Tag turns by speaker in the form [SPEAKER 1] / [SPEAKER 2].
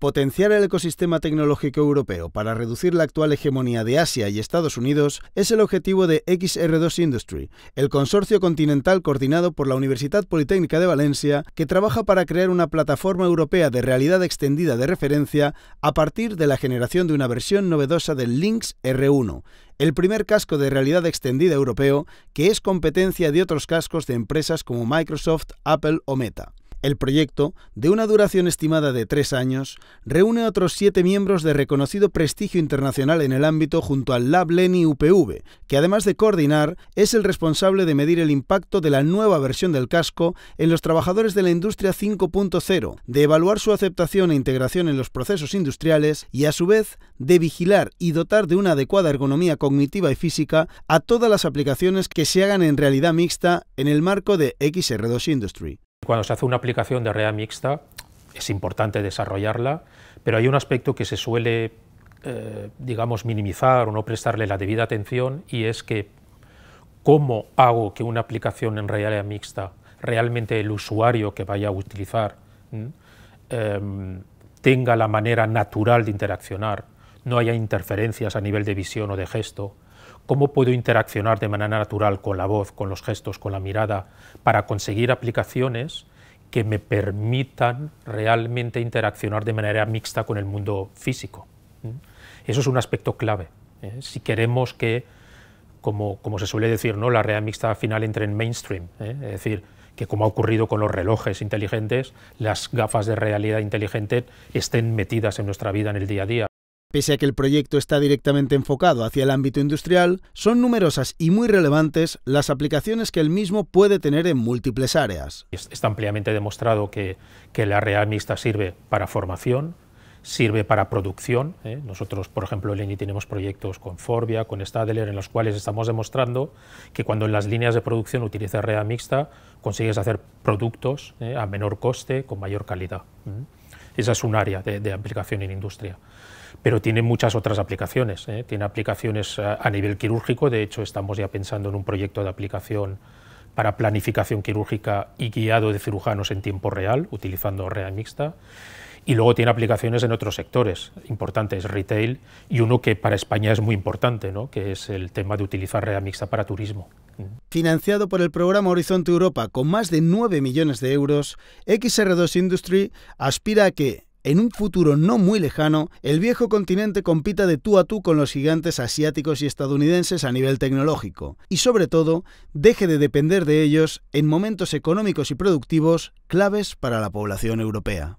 [SPEAKER 1] Potenciar el ecosistema tecnológico europeo para reducir la actual hegemonía de Asia y Estados Unidos es el objetivo de XR2 Industry, el consorcio continental coordinado por la Universidad Politécnica de Valencia que trabaja para crear una plataforma europea de realidad extendida de referencia a partir de la generación de una versión novedosa del Lynx R1, el primer casco de realidad extendida europeo que es competencia de otros cascos de empresas como Microsoft, Apple o Meta. El proyecto, de una duración estimada de tres años, reúne a otros siete miembros de reconocido prestigio internacional en el ámbito junto al Lab Leni UPV, que además de coordinar, es el responsable de medir el impacto de la nueva versión del casco en los trabajadores de la industria 5.0, de evaluar su aceptación e integración en los procesos industriales y, a su vez, de vigilar y dotar de una adecuada ergonomía cognitiva y física a todas las aplicaciones que se hagan en realidad mixta en el marco de XR2 Industry.
[SPEAKER 2] Cuando se hace una aplicación de realidad mixta, es importante desarrollarla, pero hay un aspecto que se suele, eh, digamos, minimizar o no prestarle la debida atención y es que cómo hago que una aplicación en realidad mixta realmente el usuario que vaya a utilizar em, tenga la manera natural de interaccionar, no haya interferencias a nivel de visión o de gesto, cómo puedo interaccionar de manera natural con la voz, con los gestos, con la mirada, para conseguir aplicaciones que me permitan realmente interaccionar de manera mixta con el mundo físico. Eso es un aspecto clave. ¿eh? Si queremos que, como, se suele decir, la realidad mixta al final entre en mainstream, ¿eh? es decir, que como ha ocurrido con los relojes inteligentes, las gafas de realidad inteligente estén metidas en nuestra vida en el día a día.
[SPEAKER 1] Pese a que el proyecto está directamente enfocado hacia el ámbito industrial, son numerosas y muy relevantes las aplicaciones que el mismo puede tener en múltiples áreas.
[SPEAKER 2] Está ampliamente demostrado que, la realidad mixta sirve para formación, sirve para producción. ¿eh? Nosotros, por ejemplo, en Eni tenemos proyectos con Forbia, con Stadler, en los cuales estamos demostrando que cuando en las líneas de producción utilizas realidad mixta, consigues hacer productos ¿eh? a menor coste, con mayor calidad. Esa es un área de, aplicación en industria. Pero tiene muchas otras aplicaciones. ¿eh? Tiene aplicaciones a, nivel quirúrgico, de hecho estamos ya pensando en un proyecto de aplicación para planificación quirúrgica y guiado de cirujanos en tiempo real, utilizando REA mixta. Y luego tiene aplicaciones en otros sectores importantes, retail, y uno que para España es muy importante, ¿no? que es el tema de utilizar REA mixta para turismo.
[SPEAKER 1] Financiado por el programa Horizonte Europa con más de 9 millones de euros, XR2 Industry aspira a que, en un futuro no muy lejano, el viejo continente compita de tú a tú con los gigantes asiáticos y estadounidenses a nivel tecnológico, y sobre todo, deje de depender de ellos en momentos económicos y productivos claves para la población europea.